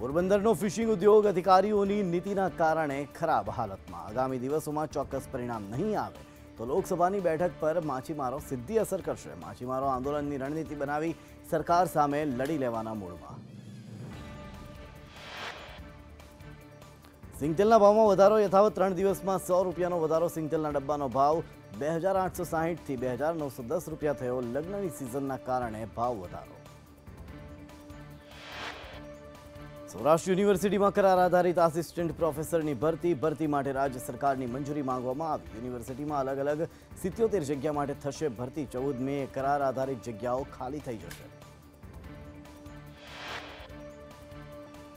પોરબંદરનો fishing ઉદ્યોગ અધિકારીઓની નીતિના કારણે ખરાબ હાલતમાં આગામી દિવસોમાં ચોક્કસ પરિણામ નહીં આવે તો લોકસભાની બેઠક પર માછીમારો સીધી અસર કરશે માછીમારો આંદોલનની રણનીતિ બનાવી સરકાર સામે લડી લેવાના મૂડમાં સિંગતેલના ભાવમાં વધારો યથાવત ત્રણ દિવસમાં સો રૂપિયાનો વધારો સિંગતેલના ડબ્બાનો ભાવ બે હજાર આઠસો સાહીઠથી બે હજાર નવસો દસ રૂપિયા થયો લગ્નની સિઝનના કારણે ભાવ વધારો સૌરાષ્ટ્ર યુનિવર્સિટીમાં કરાર આધારિત આસિસ્ટન્ટ પ્રોફેસરની ભરતી ભરતી માટે રાજ્ય સરકારની મંજૂરી માંગવામાં આવી યુનિવર્સિટીમાં અલગ અલગ સિત્યોતેર જગ્યા માટે થશે ભરતી ચૌદ મે કરાર આધારિત જગ્યાઓ ખાલી થઈ જશે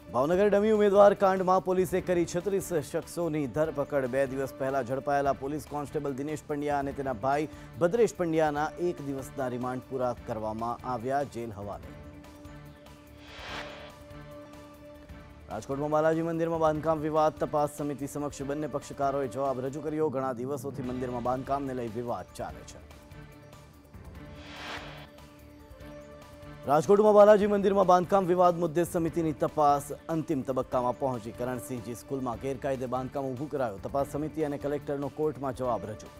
ભાવનગર ડમી ઉમેદવાર કાંડમાં પોલીસે કરી છત્રીસ શખ્સોની ધરપકડ બે દિવસ પહેલા ઝડપાયેલા પોલીસ કોન્સ્ટેબલ દિનેશ પંડ્યા અને તેના ભાઈ ભદ્રેશ પંડ્યાના એક દિવસના રિમાન્ડ પૂરા કરવામાં આવ્યા જેલ હવાલે રાજકોટમાં બાલાજી મંદિરમાં બાંધકામ વિવાદ તપાસ સમિતિ સમક્ષ બંને પક્ષકારોએ જવાબ રજૂ કર્યો. ઘણા દિવસોથી મંદિરમાં બાંધકામને લઈ વિવાદ ચાલે છે. રાજકોટમાં બાલાજી મંદિરમાં બાંધકામ વિવાદ મુદ્દે સમિતિની તપાસ અંતિમ તબક્કામાં પહોંચી. કરણસિંહજી સ્કૂલમાં ગેરકાયદે બાંધકામ ઊભું કરાયું. તપાસ સમિતિ અને કલેક્ટરનો કોર્ટમાં જવાબ રજૂ.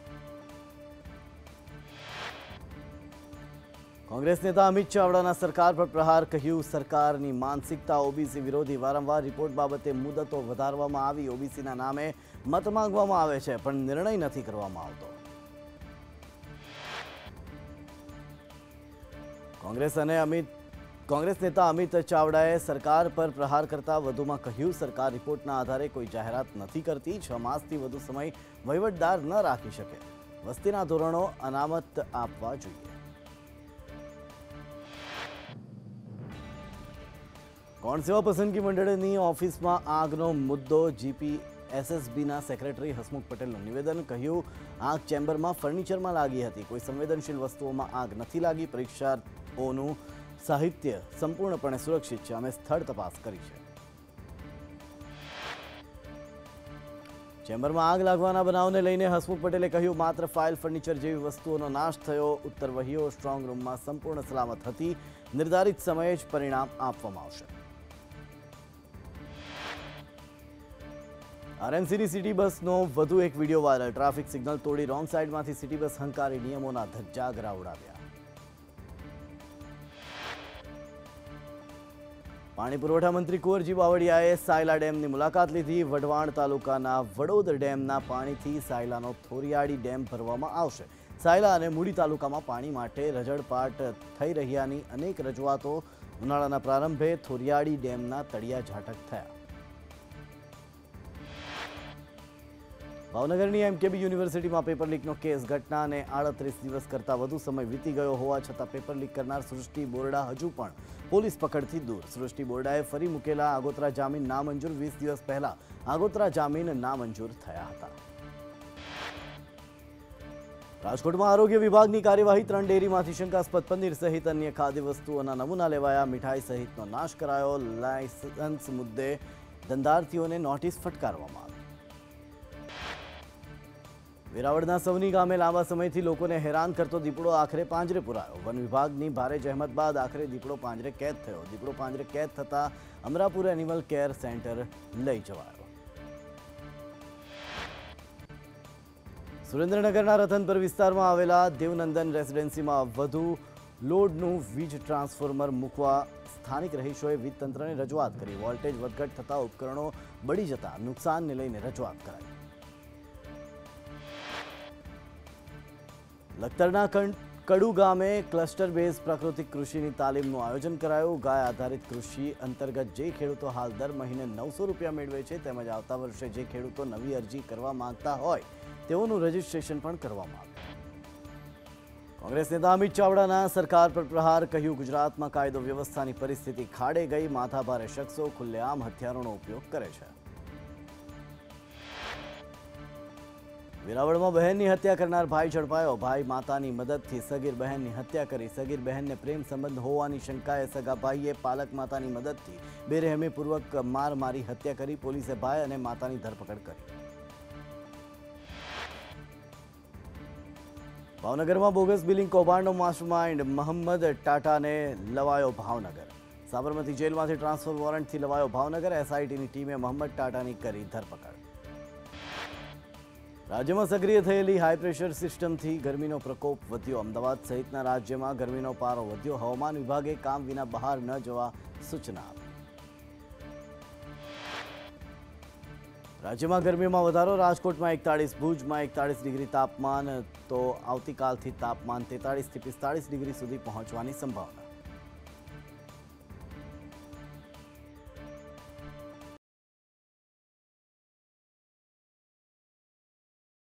કોંગ્રેસ નેતા અમિત ચાવડાના સરકાર પર પ્રહાર, કહ્યું સરકારની માનસિકતા ઓબીસી વિરોધી વારંવાર રિપોર્ટ બાબતે મુદતો વધારવામાં આવી, ઓબીસીના નામે મત માંગવામાં આવે છે, પણ નિર્ણય નથી કરવામાં આવતો. કોંગ્રેસ અને અમિત, કોંગ્રેસ નેતા અમિત ચાવડાએ સરકાર પર પ્રહાર કરતા વધુમાં કહ્યું, સરકાર રિપોર્ટના આધારે કોઈ જાહેરાત નથી કરતી, છ માસથી વધુ સમય વહીવટદાર ન રાખી શકે. વસ્તીના ધોરણો અનામત આપવા જોઈએ. ગૌણ સેવા પસંદગી મંડળની ઓફિસમાં આગનો મુદ્દો જીપી એસએસબીના સેક્રેટરી હસમુખ પટેલનું નિવેદન કહ્યું આગ ચેમ્બરમાં ફર્નિચરમાં લાગી હતી કોઈ સંવેદનશીલ વસ્તુઓમાં આગ નથી લાગી પરીક્ષાઓનું સાહિત્ય સંપૂર્ણપણે સુરક્ષિત છે અમે સ્થળ તપાસ કરી છે ચેમ્બરમાં આગ લાગવાના બનાવને લઈને હસમુખ પટેલે કહ્યું માત્ર ફાઇલ ફર્નિચર જેવી વસ્તુઓનો નાશ થયો ઉત્તર વહીઓ સ્ટ્રોંગ રૂમમાં સંપૂર્ણ સલામત હતી નિર્ધારિત સમયે જ પરિણામ આપવામાં આવશે આરએમસીની સિટી બસનો વધુ એક વીડિયો વાયરલ ટ્રાફિક સિગ્નલ તોડી રોંગ સાઈડમાંથી સિટી બસ હંકારી નિયમોના ધજ્જાગરા ઉડાવ્યા પાણી પુરવઠા મંત્રી કુંવરજી બાવળિયાએ સાયલા ડેમની મુલાકાત લીધી. વઢવાણ તાલુકાના વડોદ ડેમના પાણીથી સાયલાનો થોરિયાળી ડેમ ભરવામાં આવશે. સાયલા અને મૂડી તાલુકામાં પાણી માટે રજડપાટ થઈ રહ્યાની અનેક રજૂઆતો. ઉનાળાના પ્રારંભે થોરિયાળી ડેમના તળિયા ઝાટક થયા. ભાવનગરની એમકેબી યુનિવર્સિટીમાં પેપર લીકનો કેસ ઘટનાને આડત્રીસ દિવસ કરતાં વધુ સમય વીતી ગયો હોવા છતાં પેપર લીક કરનાર સૃષ્ટિ બોરડા હજુ પણ પોલીસ પકડથી દૂર સૃષ્ટિ બોરડાએ ફરી મૂકેલા આગોતરા જામીન નામંજૂર વીસ દિવસ પહેલા આગોતરા જામીન નામંજૂર થયા હતા રાજકોટમાં આરોગ્ય વિભાગની કાર્યવાહી ત્રણ ડેરીમાંથી શંકાસ્પદ પનીર સહિત અન્ય ખાદ્ય વસ્તુઓના નમૂના લેવાયા મીઠાઈ સહિતનો નાશ કરાયો લાયસન્સ મુદ્દે ધંધાર્થીઓને નોટિસ ફટકારવામાં આવી વેરાવળના સવની ગામે લાંબા સમયથી લોકોને હેરાન કરતો દીપડો આખરે પાંજરે પુરાયો વન વિભાગની ભારે જહેમત બાદ આખરે દીપડો પાંજરે કેદ થયો દીપડો પાંજરે કેદ થતા અમરાપુર એનિમલ કેર સેન્ટર લઈ જવાયો સુરેન્દ્રનગરના રતનપર વિસ્તારમાં આવેલા દેવનંદન રેસિડેન્સીમાં વધુ લોડનું વીજ ટ્રાન્સફોર્મર મૂકવા સ્થાનિક રહીશોએ વીજ તંત્રને રજૂઆત કરી વોલ્ટેજ વધઘટ થતા ઉપકરણો બળી જતા નુકસાનને લઈને રજૂઆત કરાઈ લખતરના કડુ ગામે ક્લસ્ટર બેઝ પ્રાકૃતિક કૃષિની તાલીમનું આયોજન કરાયું ગાય આધારિત કૃષિ અંતર્ગત જે ખેડૂતો હાલ દર મહિને નવસો રૂપિયા મેળવે છે તેમજ આવતા વર્ષે જે ખેડૂતો નવી અરજી કરવા માંગતા હોય તેઓનું રજીસ્ટ્રેશન પણ કરવામાં આવ્યું કોંગ્રેસ નેતા અમિત ચાવડાના સરકાર પર પ્રહાર કહ્યું ગુજરાતમાં કાયદો વ્યવસ્થાની પરિસ્થિતિ ખાડે ગઈ માથાભારે શખ્સો ખુલ્લેઆમ હથિયારોનો ઉપયોગ કરે છે વેરાવળમાં બહેનની હત્યા કરનાર ભાઈ ઝડપાયો ભાઈ માતાની મદદથી સગીર બહેનની હત્યા કરી સગીર બહેનને પ્રેમ સંબંધ હોવાની શંકાએ સગા ભાઈએ પાલક માતાની મદદથી બેરહેમીપૂર્વક માર મારી હત્યા કરી પોલીસે ભાઈ અને માતાની ધરપકડ કરી ભાવનગરમાં bogus billing કૌભાંડનો mastermind Mohammad ટાટાને લવાયો Bhavnagar Sabarmati જેલમાંથી ટ્રાન્સફર વોરંટથી લવાયો ભાવનગર એસઆઈટીની ટીમે મોહમ્મદ ટાટાની કરી ધરપકડ રાજ્યમાં સક્રિય થયેલી હાઈ પ્રેશર સિસ્ટમથી ગરમીનો પ્રકોપ વધ્યો અમદાવાદ સહિતના રાજ્યમાં ગરમીનો પારો વધ્યો હવામાન વિભાગે કામ વિના બહાર ન જવા સૂચના આપી રાજ્યમાં ગરમીમાં વધારો રાજકોટમાં એકતાળીસ ભુજમાં એકતાળીસ ડિગ્રી તાપમાન તો આવતીકાલથી તાપમાન તેતાળીસથી પિસ્તાળીસ ડિગ્રી સુધી પહોંચવાની સંભાવના